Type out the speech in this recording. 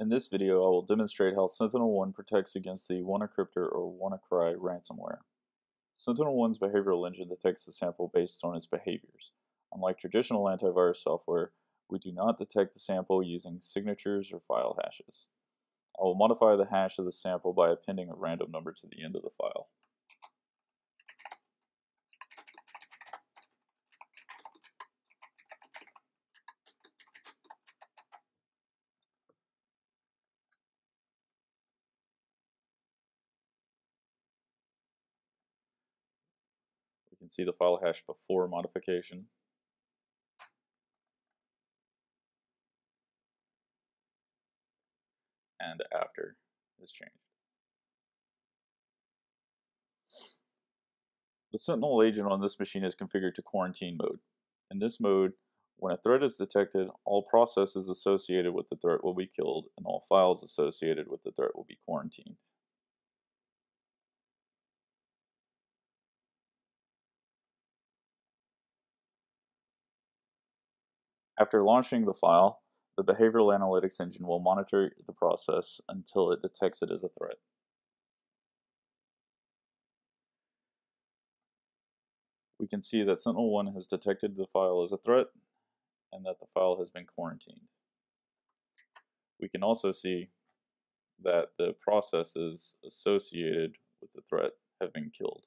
In this video, I will demonstrate how SentinelOne protects against the WannaCryptor or WannaCry ransomware. SentinelOne's behavioral engine detects the sample based on its behaviors. Unlike traditional antivirus software, we do not detect the sample using signatures or file hashes. I will modify the hash of the sample by appending a random number to the end of the file. We can see the file hash before modification. And after is changed. The Sentinel agent on this machine is configured to quarantine mode. In this mode, when a threat is detected, all processes associated with the threat will be killed and all files associated with the threat will be quarantined. After launching the file, the behavioral analytics engine will monitor the process until it detects it as a threat. We can see that SentinelOne has detected the file as a threat and that the file has been quarantined. We can also see that the processes associated with the threat have been killed.